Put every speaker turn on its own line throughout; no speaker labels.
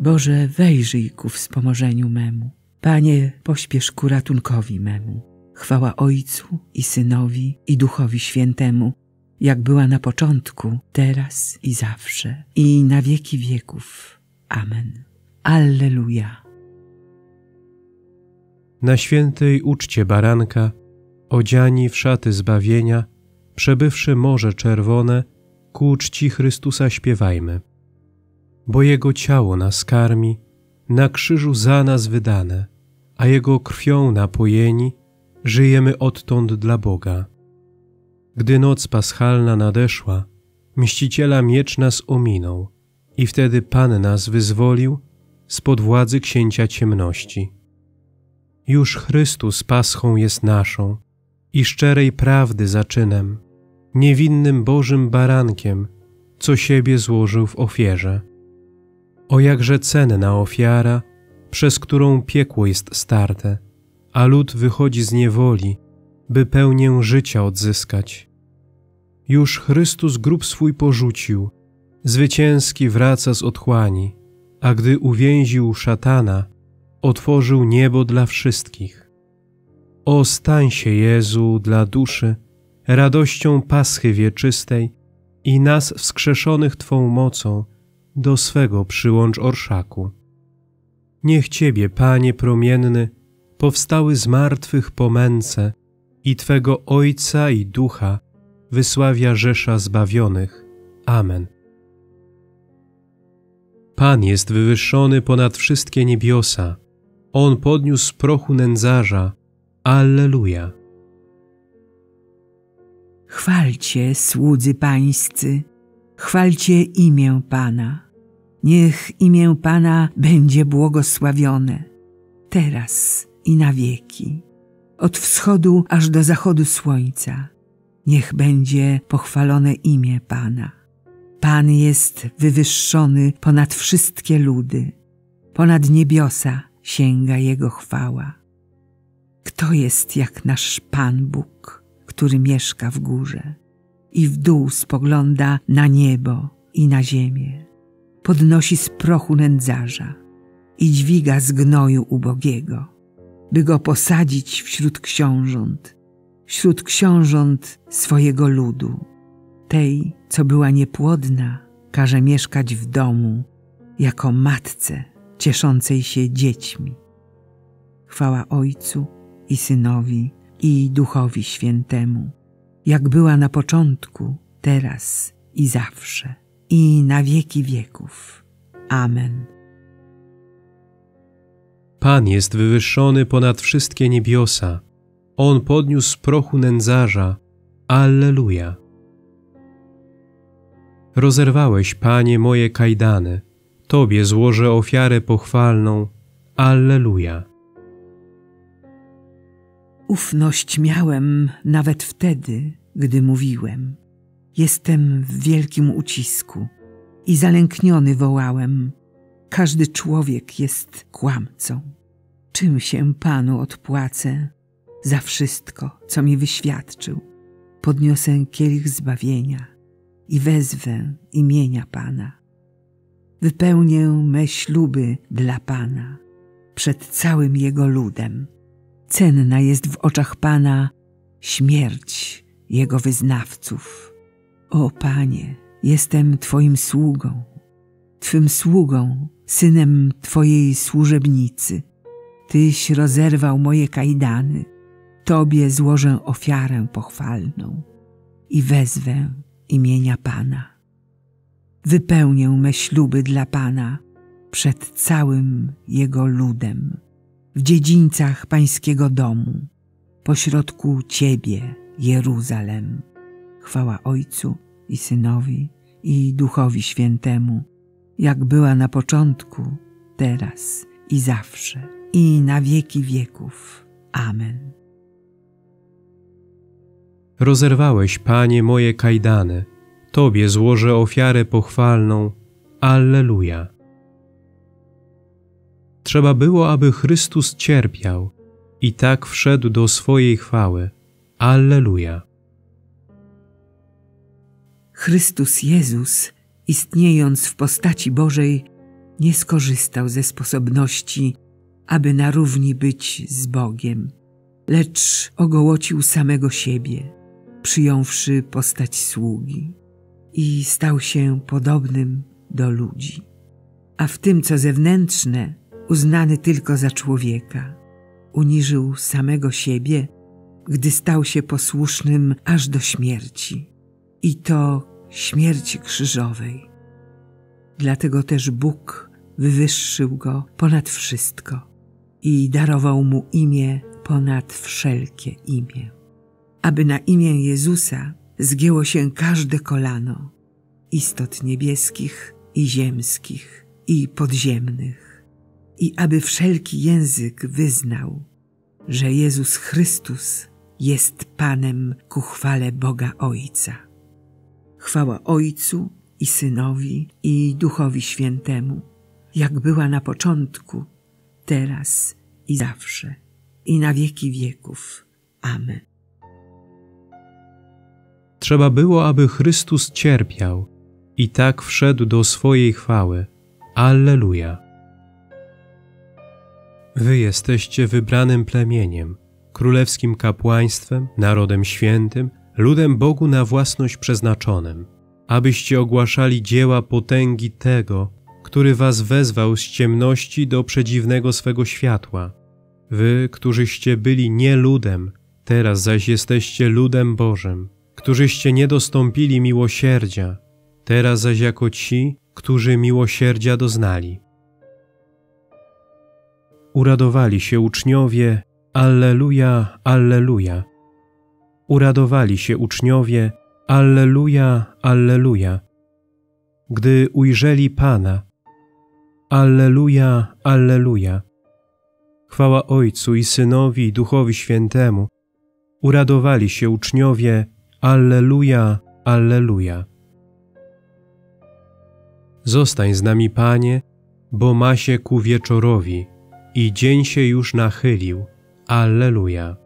Boże, wejrzyj ku wspomożeniu memu. Panie, pośpiesz ku ratunkowi memu. Chwała Ojcu i Synowi i Duchowi Świętemu, jak była na początku, teraz i zawsze, i na wieki wieków. Amen. Alleluja.
Na świętej uczcie baranka, odziani w szaty zbawienia, przebywszy Morze Czerwone, ku czci Chrystusa śpiewajmy. Bo Jego ciało nas karmi, na krzyżu za nas wydane, a Jego krwią napojeni, żyjemy odtąd dla Boga. Gdy noc paschalna nadeszła, mściciela miecz nas ominął i wtedy Pan nas wyzwolił spod władzy księcia ciemności. Już Chrystus paschą jest naszą i szczerej prawdy zaczynem, niewinnym Bożym barankiem, co siebie złożył w ofierze. O jakże cenna ofiara, przez którą piekło jest starte, a lud wychodzi z niewoli, by pełnię życia odzyskać. Już Chrystus grób swój porzucił, zwycięski wraca z otchłani, a gdy uwięził szatana, otworzył niebo dla wszystkich. O stań się Jezu dla duszy, radością Paschy wieczystej i nas wskrzeszonych Twą mocą do swego przyłącz orszaku. Niech Ciebie, Panie promienny, powstały z martwych po męce i Twego Ojca i Ducha wysławia rzesza zbawionych. Amen. Pan jest wywyższony ponad wszystkie niebiosa. On podniósł z prochu nędzarza. Alleluja.
Chwalcie, słudzy pańscy, chwalcie imię Pana. Niech imię Pana będzie błogosławione, teraz i na wieki. Od wschodu aż do zachodu słońca, niech będzie pochwalone imię Pana. Pan jest wywyższony ponad wszystkie ludy, ponad niebiosa sięga Jego chwała. Kto jest jak nasz Pan Bóg, który mieszka w górze i w dół spogląda na niebo i na ziemię, podnosi z prochu nędzarza i dźwiga z gnoju ubogiego, by go posadzić wśród książąt, wśród książąt swojego ludu. Tej, co była niepłodna, każe mieszkać w domu jako matce cieszącej się dziećmi. Chwała Ojcu i Synowi i Duchowi Świętemu, jak była na początku, teraz i zawsze, i na wieki wieków. Amen.
Pan jest wywyższony ponad wszystkie niebiosa. On podniósł z prochu nędzarza. Alleluja. Rozerwałeś, Panie, moje kajdany. Tobie złożę ofiarę pochwalną. Alleluja.
Ufność miałem nawet wtedy, gdy mówiłem. Jestem w wielkim ucisku i zalękniony wołałem. Każdy człowiek jest kłamcą. Czym się Panu odpłacę za wszystko, co mi wyświadczył? Podniosę kielich zbawienia i wezwę imienia Pana. Wypełnię me śluby dla Pana przed całym Jego ludem. Cenna jest w oczach Pana śmierć Jego wyznawców. O Panie, jestem Twoim sługą, Twym sługą, synem Twojej służebnicy. Tyś rozerwał moje kajdany, Tobie złożę ofiarę pochwalną i wezwę imienia Pana. Wypełnię me śluby dla Pana przed całym Jego ludem, w dziedzińcach Pańskiego domu, pośrodku Ciebie, Jeruzalem. Chwała Ojcu i Synowi i Duchowi Świętemu, jak była na początku, teraz i zawsze, i na wieki wieków. Amen.
Rozerwałeś, Panie, moje kajdany. Tobie złożę ofiarę pochwalną. Alleluja. Trzeba było, aby Chrystus cierpiał i tak wszedł do swojej chwały. Alleluja.
Chrystus Jezus, istniejąc w postaci Bożej, nie skorzystał ze sposobności, aby na równi być z Bogiem, lecz ogołocił samego siebie, przyjąwszy postać sługi i stał się podobnym do ludzi. A w tym, co zewnętrzne, uznany tylko za człowieka, uniżył samego siebie, gdy stał się posłusznym aż do śmierci, i to śmierci krzyżowej. Dlatego też Bóg wywyższył go ponad wszystko i darował mu imię ponad wszelkie imię, aby na imię Jezusa zgięło się każde kolano istot niebieskich i ziemskich i podziemnych, i aby wszelki język wyznał, że Jezus Chrystus jest Panem ku chwale Boga Ojca. Chwała Ojcu i Synowi i Duchowi Świętemu, jak była na początku, teraz i zawsze, i na wieki wieków. Amen.
Trzeba było, aby Chrystus cierpiał i tak wszedł do swojej chwały. Alleluja. Wy jesteście wybranym plemieniem, królewskim kapłaństwem, narodem świętym, ludem Bogu na własność przeznaczonym, abyście ogłaszali dzieła potęgi tego, który was wezwał z ciemności do przedziwnego swego światła. Wy, którzyście byli nie ludem, teraz zaś jesteście ludem Bożym, którzyście nie dostąpili miłosierdzia, teraz zaś jako ci, którzy miłosierdzia doznali. Uradowali się uczniowie, Alleluja, Alleluja. Uradowali się uczniowie, Alleluja, Alleluja. Gdy ujrzeli Pana, Alleluja, Alleluja. Chwała Ojcu i Synowi i Duchowi Świętemu. Uradowali się uczniowie, Alleluja, Alleluja. Zostań z nami, Panie, bo ma się ku wieczorowi i dzień się już nachylił. Alleluja.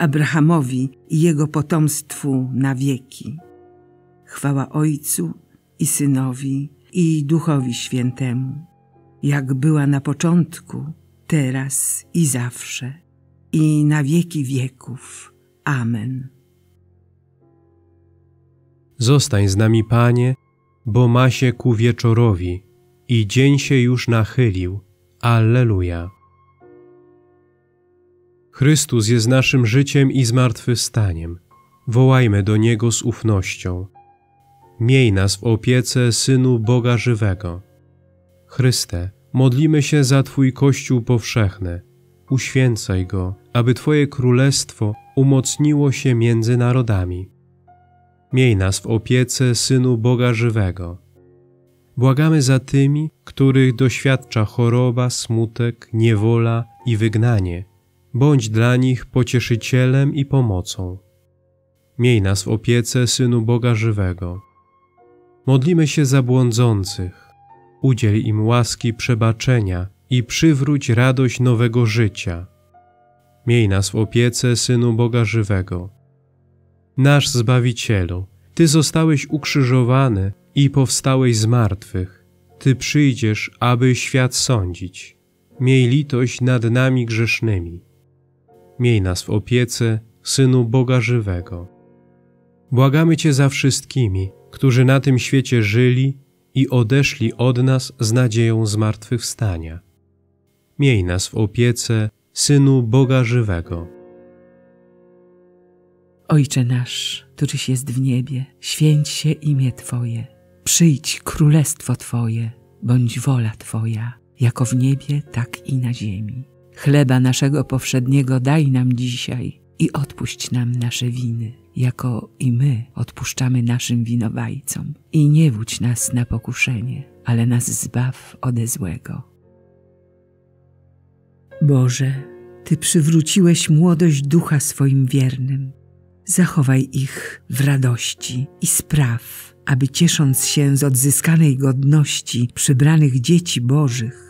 Abrahamowi i jego potomstwu na wieki. Chwała Ojcu i Synowi i Duchowi Świętemu, jak była na początku, teraz i zawsze, i na wieki wieków. Amen.
Zostań z nami, Panie, bo ma się ku wieczorowi i dzień się już nachylił. Alleluja. Chrystus jest naszym życiem i zmartwychwstaniem. Wołajmy do Niego z ufnością. Miej nas w opiece Synu Boga żywego. Chryste, modlimy się za Twój Kościół powszechny. Uświęcaj go, aby Twoje królestwo umocniło się między narodami. Miej nas w opiece Synu Boga żywego. Błagamy za tymi, których doświadcza choroba, smutek, niewola i wygnanie. Bądź dla nich pocieszycielem i pomocą. Miej nas w opiece Synu Boga żywego. Modlimy się za błądzących. Udziel im łaski przebaczenia i przywróć radość nowego życia. Miej nas w opiece Synu Boga żywego. Nasz Zbawicielu, Ty zostałeś ukrzyżowany i powstałeś z martwych. Ty przyjdziesz, aby świat sądzić. Miej litość nad nami grzesznymi. Miej nas w opiece, Synu Boga żywego. Błagamy Cię za wszystkimi, którzy na tym świecie żyli i odeszli od nas z nadzieją zmartwychwstania. Miej nas w opiece, Synu Boga żywego.
Ojcze nasz, któryś jest w niebie, święć się imię Twoje. Przyjdź królestwo Twoje, bądź wola Twoja, jako w niebie, tak i na ziemi. Chleba naszego powszedniego daj nam dzisiaj i odpuść nam nasze winy, jako i my odpuszczamy naszym winowajcom. I nie wódź nas na pokuszenie, ale nas zbaw ode złego. Boże, Ty przywróciłeś młodość ducha swoim wiernym. Zachowaj ich w radości i spraw, aby ciesząc się z odzyskanej godności przybranych dzieci Bożych,